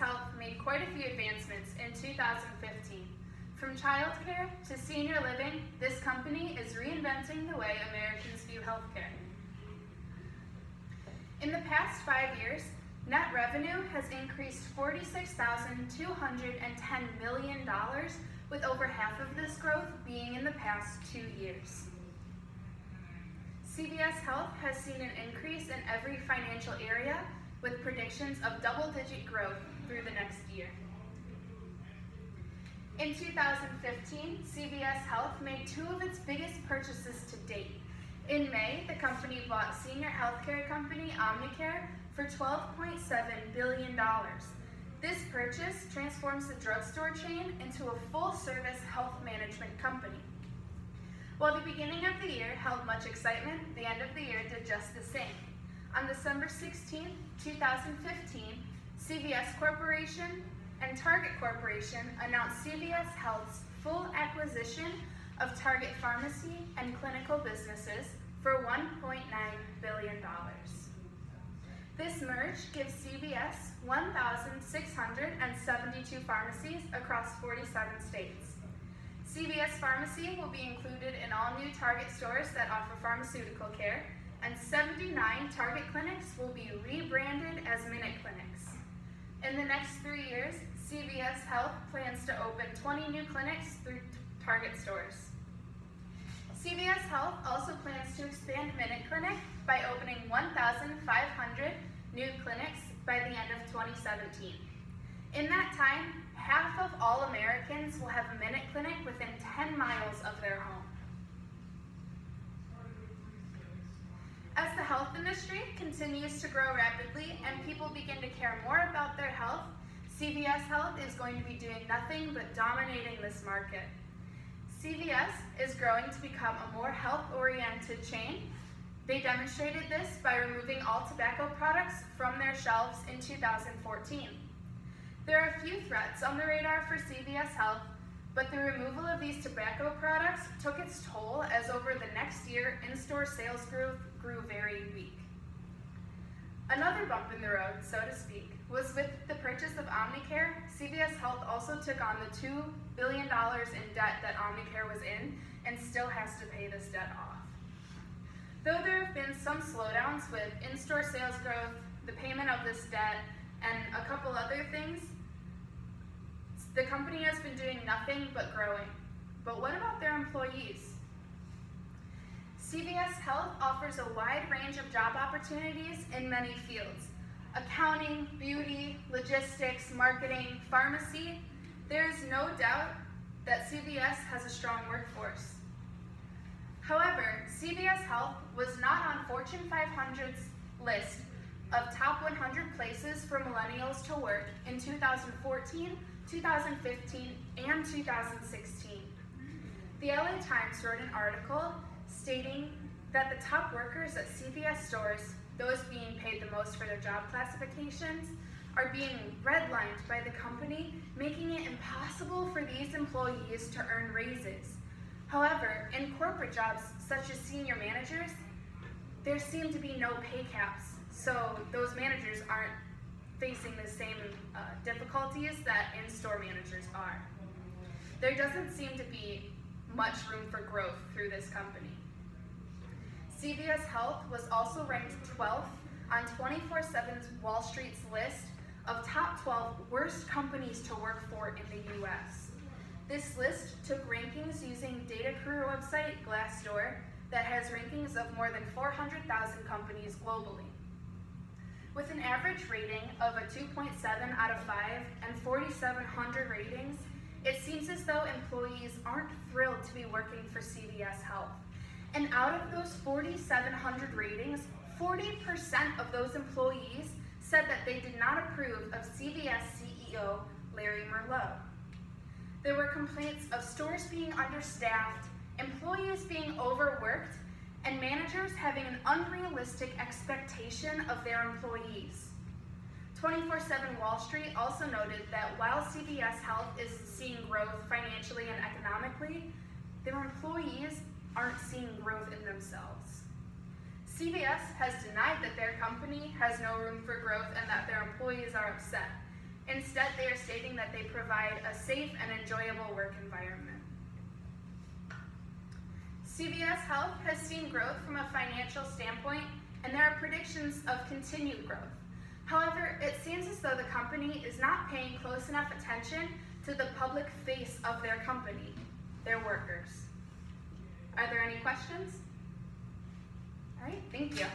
Health made quite a few advancements in 2015. From childcare to senior living, this company is reinventing the way Americans view healthcare. In the past five years, net revenue has increased $46,210 million, with over half of this growth being in the past two years. CVS Health has seen an increase in every financial area with predictions of double-digit growth through the next year. In 2015, CVS Health made two of its biggest purchases to date. In May, the company bought senior healthcare company Omnicare for $12.7 billion. This purchase transforms the drugstore chain into a full-service health management company. While the beginning of the year held much excitement, the end of the year did just the same. On December 16, 2015, CVS Corporation and Target Corporation announced CVS Health's full acquisition of Target Pharmacy and clinical businesses for $1.9 billion. This merge gives CVS 1,672 pharmacies across 47 states. CVS Pharmacy will be included in all new Target stores that offer pharmaceutical care, and 79 Target clinics will be rebranded as Minute Clinics. In the next three years, CVS Health plans to open 20 new clinics through Target stores. CVS Health also plans to expand Minute Clinic by opening 1,500 new clinics by the end of 2017. In that time, half of all Americans will have a Minute Clinic within 10 miles of their home. As the health industry continues to grow rapidly and people begin to care more about their health, CVS Health is going to be doing nothing but dominating this market. CVS is growing to become a more health-oriented chain. They demonstrated this by removing all tobacco products from their shelves in 2014. There are a few threats on the radar for CVS Health, but the removal of these tobacco products took its toll as year, in-store sales growth grew very weak. Another bump in the road, so to speak, was with the purchase of Omnicare, CVS Health also took on the $2 billion in debt that Omnicare was in and still has to pay this debt off. Though there have been some slowdowns with in-store sales growth, the payment of this debt, and a couple other things, the company has been doing nothing but growing. But what about their employees? CVS Health offers a wide range of job opportunities in many fields. Accounting, beauty, logistics, marketing, pharmacy, there is no doubt that CVS has a strong workforce. However, CVS Health was not on Fortune 500's list of top 100 places for millennials to work in 2014, 2015, and 2016. The LA Times wrote an article stating that the top workers at CVS stores, those being paid the most for their job classifications, are being redlined by the company, making it impossible for these employees to earn raises. However, in corporate jobs such as senior managers, there seem to be no pay caps, so those managers aren't facing the same uh, difficulties that in-store managers are. There doesn't seem to be much room for growth through this company. CVS Health was also ranked 12th on 24-7's Wall Street's list of top 12 worst companies to work for in the US. This list took rankings using data career website Glassdoor that has rankings of more than 400,000 companies globally. With an average rating of a 2.7 out of 5 and 4,700 ratings, it seems as though employees aren't thrilled to be working for CVS Health. And out of those 4,700 ratings, 40% of those employees said that they did not approve of CVS CEO Larry Merlo. There were complaints of stores being understaffed, employees being overworked, and managers having an unrealistic expectation of their employees. 24-7 Wall Street also noted that while CVS Health is seeing growth financially and economically, their employees aren't seeing growth in themselves. CVS has denied that their company has no room for growth and that their employees are upset. Instead, they are stating that they provide a safe and enjoyable work environment. CVS Health has seen growth from a financial standpoint, and there are predictions of continued growth. However, it seems as though the company is not paying close enough attention to the public face of their company, their workers. Are there any questions? All right, thank you.